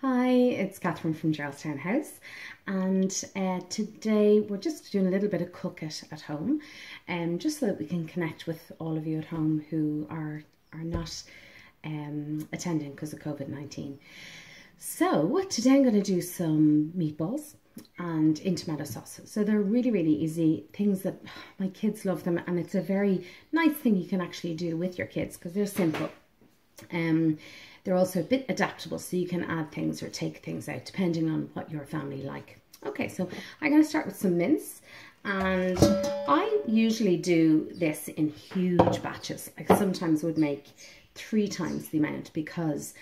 Hi, it's Catherine from Geraldstown House and uh, today we're just doing a little bit of cook it at home um, just so that we can connect with all of you at home who are, are not um, attending because of COVID-19. So today I'm going to do some meatballs and in tomato sauce. So they're really, really easy things that my kids love them and it's a very nice thing you can actually do with your kids because they're simple. Um, they're also a bit adaptable, so you can add things or take things out depending on what your family like. Okay, so I'm going to start with some mince. And I usually do this in huge batches. I sometimes would make three times the amount because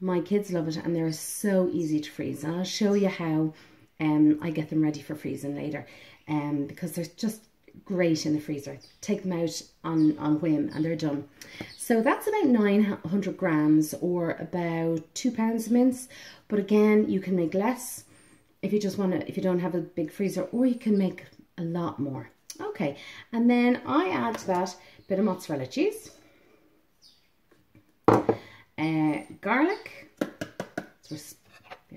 my kids love it and they're so easy to freeze. And I'll show you how um, I get them ready for freezing later um, because they're just great in the freezer. Take them out on, on whim and they're done. So that's about 900 grams or about two pounds of mince. But again, you can make less if you just want to, if you don't have a big freezer, or you can make a lot more. Okay, and then I add to that a bit of mozzarella cheese, uh, garlic,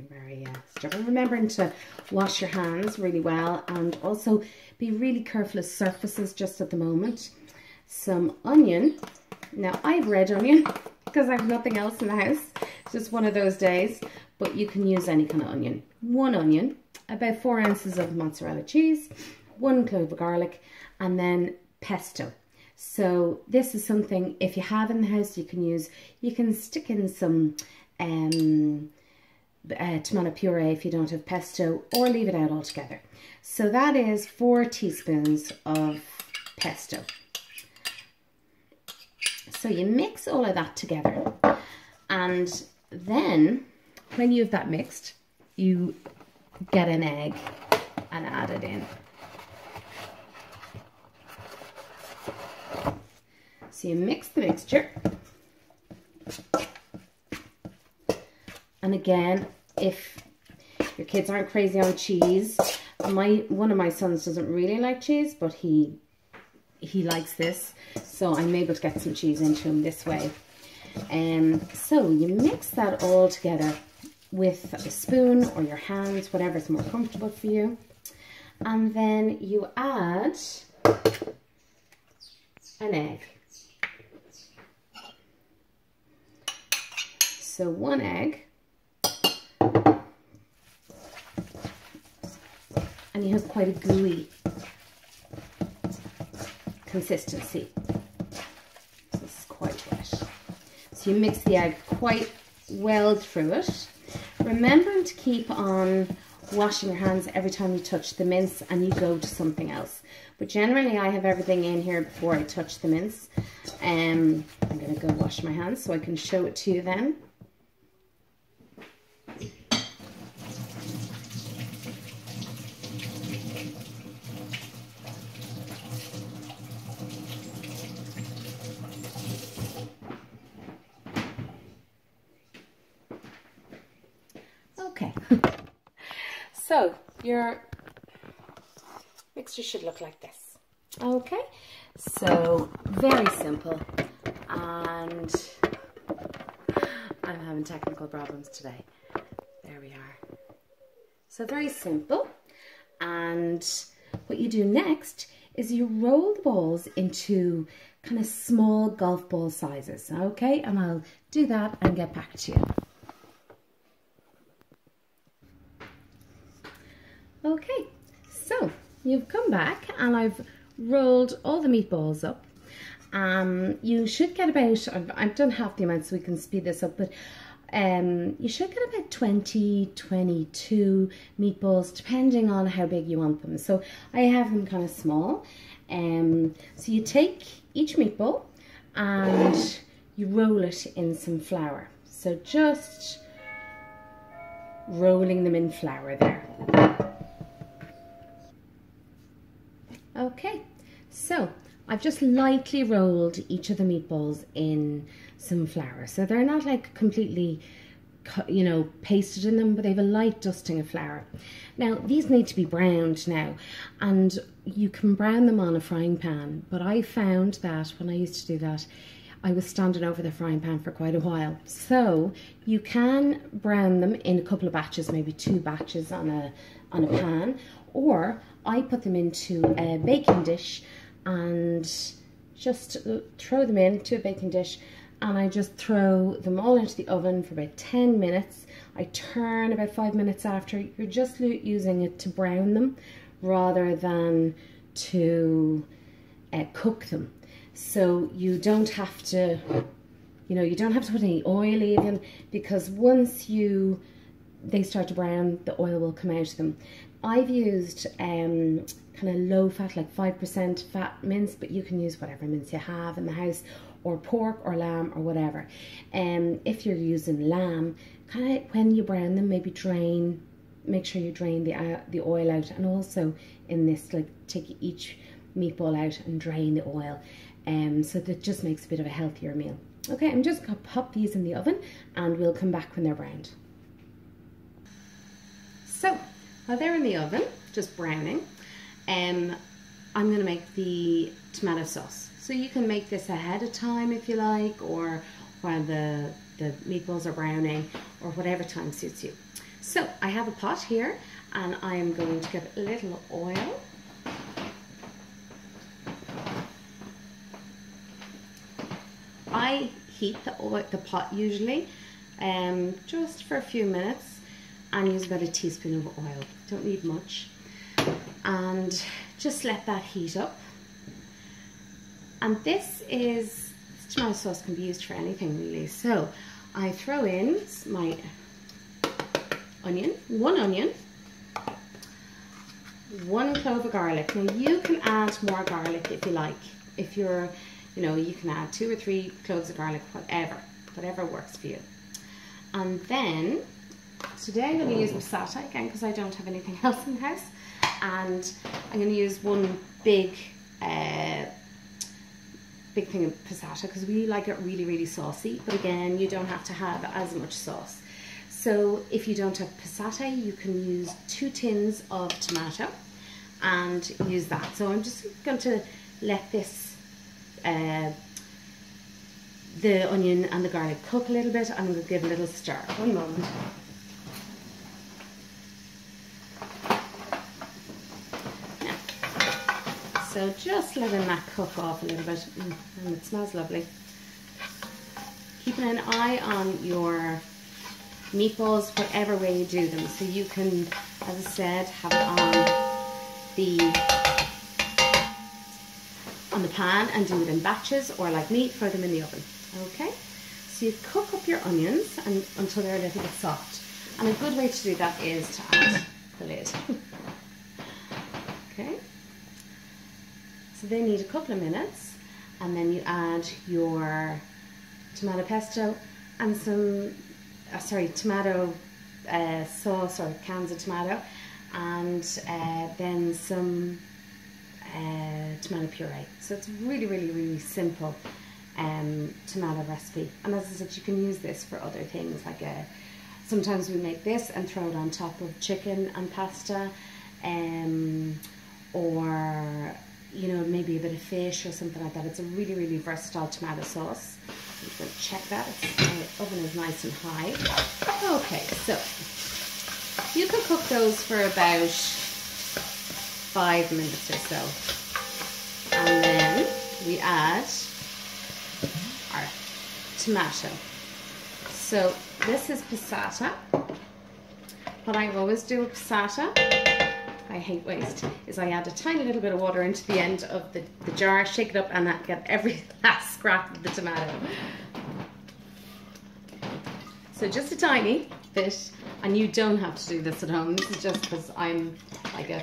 very uh, stubborn, remembering to wash your hands really well and also be really careful of surfaces just at the moment. Some onion. Now, I have red onion because I have nothing else in the house. It's just one of those days, but you can use any kind of onion. One onion, about four ounces of mozzarella cheese, one clove of garlic, and then pesto. So this is something, if you have in the house, you can use, you can stick in some um, uh, tomato puree if you don't have pesto or leave it out altogether. So that is four teaspoons of pesto. So you mix all of that together and then when you have that mixed, you get an egg and add it in. So you mix the mixture. And again, if your kids aren't crazy on cheese, my one of my sons doesn't really like cheese, but he he likes this. So I'm able to get some cheese into him this way. Um, so you mix that all together with a spoon or your hands, whatever's more comfortable for you. And then you add an egg. So one egg. And you have quite a gooey consistency. This is quite wet. So you mix the egg quite well through it. Remembering to keep on washing your hands every time you touch the mince and you go to something else. But generally I have everything in here before I touch the mince. Um, I'm going to go wash my hands so I can show it to you then. Okay. so your mixture should look like this. Okay. So very simple and I'm having technical problems today. There we are. So very simple and what you do next is you roll the balls into kind of small golf ball sizes. Okay, and I'll do that and get back to you. Okay, so you've come back and I've rolled all the meatballs up. Um, you should get about, I've, done half the amount so we can speed this up, but um, you should get about 20, 22 meatballs depending on how big you want them. So I have them kind of small. Um, so you take each meatball and you roll it in some flour. So just rolling them in flour there. Okay, so I've just lightly rolled each of the meatballs in some flour. So they're not like completely, you know, pasted in them, but they have a light dusting of flour. Now, these need to be browned now, and you can brown them on a frying pan, but I found that when I used to do that, I was standing over the frying pan for quite a while. So you can brown them in a couple of batches, maybe two batches on a, on a pan, or I put them into a baking dish and just throw them into a baking dish and I just throw them all into the oven for about 10 minutes. I turn about five minutes after. You're just using it to brown them rather than to uh, cook them. So you don't have to, you know, you don't have to put any oil even because once you, they start to brown, the oil will come out of them. I've used um, kind of low fat, like 5% fat mince, but you can use whatever mince you have in the house, or pork or lamb or whatever. And um, if you're using lamb, kind of when you brown them, maybe drain, make sure you drain the, uh, the oil out. And also in this, like take each meatball out and drain the oil. Um, so that just makes a bit of a healthier meal. Okay, I'm just gonna pop these in the oven and we'll come back when they're browned. So while they're in the oven, just browning, um, I'm to make the tomato sauce. So you can make this ahead of time if you like, or while the, the meatballs are browning, or whatever time suits you. So I have a pot here, and I am going to give it a little oil. I heat the, the pot usually um, just for a few minutes and use about a teaspoon of oil. Don't need much. And just let that heat up. And this is, tomato sauce can be used for anything really. So I throw in my onion, one onion, one clove of garlic. Now you can add more garlic if you like. If you're, you know, you can add two or three cloves of garlic, whatever, whatever works for you. And then Today I'm going to use passata again because I don't have anything else in the house. And I'm going to use one big, uh, big thing of passata because we like it really, really saucy. But again, you don't have to have as much sauce. So if you don't have passata, you can use two tins of tomato and use that. So I'm just going to let this, uh, the onion and the garlic cook a little bit. I'm going to give a little stir. One moment. So just letting that cook off a little bit. Mm, and it smells lovely. Keeping an eye on your meatballs, whatever way you do them. So you can, as I said, have it on the on the pan and do it in batches or like me, throw them in the oven. Okay? So you cook up your onions and, until they're a little bit soft. And a good way to do that is to add the lid. okay? So they need a couple of minutes and then you add your tomato pesto and some, uh, sorry, tomato uh, sauce or cans of tomato and uh, then some uh, tomato puree. So it's really, really, really simple um, tomato recipe. And as I said, you can use this for other things like uh, sometimes we make this and throw it on top of chicken and pasta um, or you know, maybe a bit of fish or something like that. It's a really, really versatile tomato sauce. I'm check that. It's, oven is nice and high. Okay, so you can cook those for about five minutes or so. And then we add our tomato. So this is passata. What I always do with passata I hate waste, is I add a tiny little bit of water into the end of the, the jar, shake it up and I get every last scrap of the tomato. So just a tiny bit, and you don't have to do this at home. This is just because I'm like a,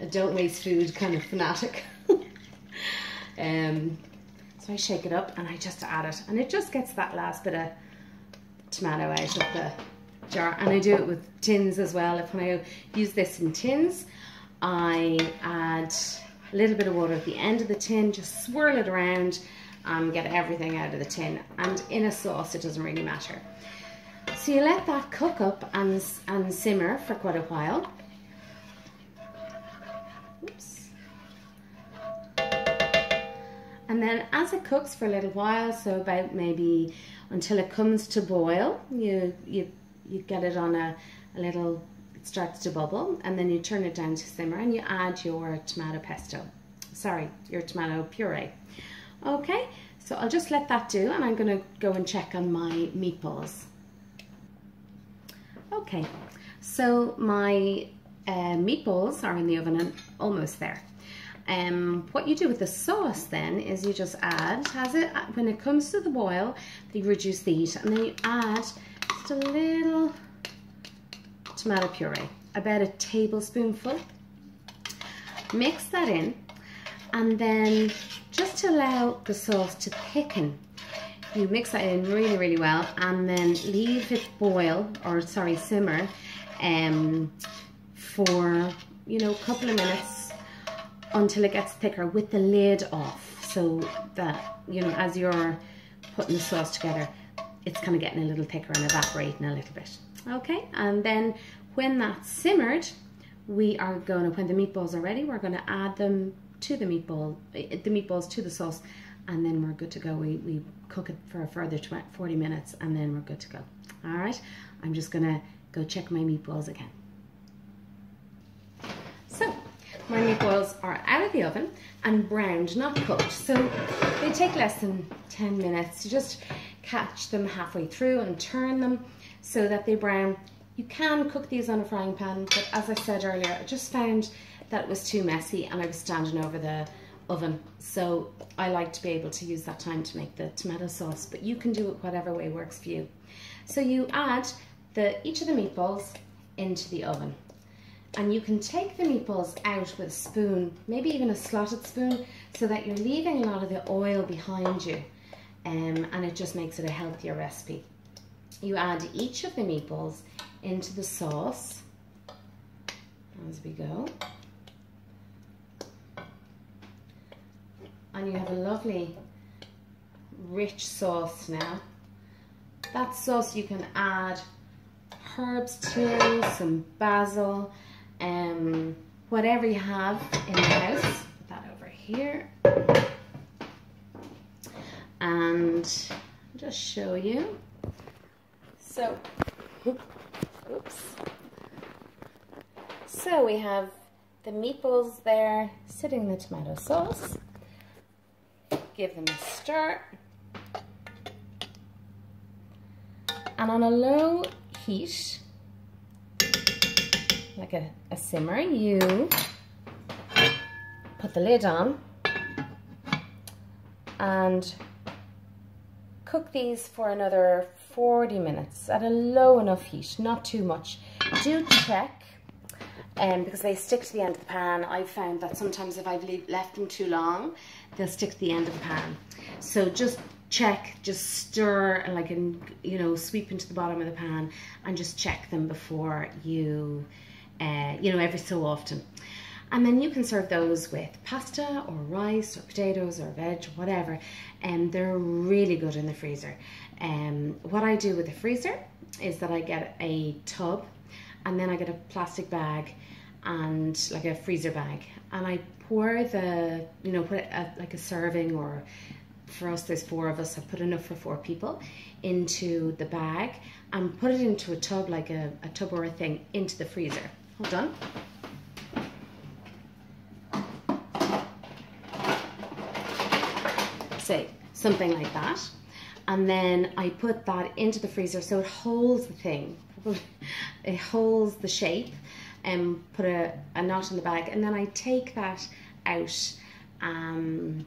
a, don't waste food kind of fanatic. um, so I shake it up and I just add it, and it just gets that last bit of tomato out of the jar and I do it with tins as well. If I use this in tins, I add a little bit of water at the end of the tin, just swirl it around and get everything out of the tin. And in a sauce, it doesn't really matter. So you let that cook up and, and simmer for quite a while. Oops. And then as it cooks for a little while, so about maybe until it comes to boil, you you you get it on a, a little it starts to bubble and then you turn it down to simmer and you add your tomato pesto. Sorry, your tomato puree. Okay, so I'll just let that do and I'm gonna go and check on my meatballs. Okay, so my uh, meatballs are in the oven and almost there. Um, what you do with the sauce then is you just add, as it when it comes to the boil, you reduce the heat and then you add just a little tomato puree, about a tablespoonful. Mix that in and then just allow the sauce to thicken, you mix that in really, really well and then leave it boil, or sorry, simmer um, for, you know, a couple of minutes until it gets thicker with the lid off so that, you know, as you're putting the sauce together, it's kind of getting a little thicker and evaporating a little bit. Okay, and then when that's simmered, we are going to, when the meatballs are ready, we're going to add them to the meatball, eh, the meatballs to the sauce, and then we're good to go. We, we cook it for a further 20, 40 minutes, and then we're good to go. All right, I'm just going to go check my meatballs again. My meatballs are out of the oven and browned, not cooked. So they take less than 10 minutes to just catch them halfway through and turn them so that they brown. You can cook these on a frying pan, but as I said earlier, I just found that it was too messy and I was standing over the oven. So I like to be able to use that time to make the tomato sauce, but you can do it whatever way works for you. So you add the each of the meatballs into the oven and you can take the meatballs out with a spoon, maybe even a slotted spoon, so that you're leaving a lot of the oil behind you um, and it just makes it a healthier recipe. You add each of the meatballs into the sauce as we go. And you have a lovely rich sauce now. That sauce you can add herbs to, some basil, um, whatever you have in the house. Put that over here. And just show you. So, oops. So we have the meatballs there sitting in the tomato sauce. Give them a stir. And on a low heat, like a, a simmer, you put the lid on and cook these for another 40 minutes at a low enough heat, not too much. Do check, um, because they stick to the end of the pan. I've found that sometimes if I've left them too long, they'll stick to the end of the pan. So just check, just stir and like, and you know, sweep into the bottom of the pan and just check them before you uh, you know, every so often. And then you can serve those with pasta or rice or potatoes or veg or whatever. And they're really good in the freezer. Um, what I do with the freezer is that I get a tub and then I get a plastic bag and like a freezer bag and I pour the, you know, put a, like a serving or for us there's four of us, I put enough for four people into the bag and put it into a tub like a, a tub or a thing into the freezer. Hold on. Say something like that. And then I put that into the freezer so it holds the thing. It holds the shape and put a, a knot in the bag. And then I take that out um,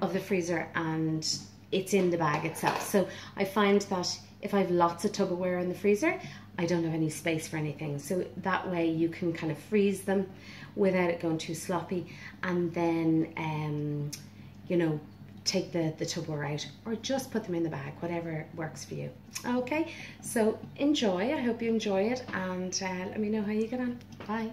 of the freezer and it's in the bag itself. So I find that if I have lots of Tupperware in the freezer, I don't have any space for anything. So that way you can kind of freeze them without it going too sloppy and then, um, you know, take the, the Tupperware out or just put them in the bag, whatever works for you. Okay, so enjoy. I hope you enjoy it and uh, let me know how you get on. Bye.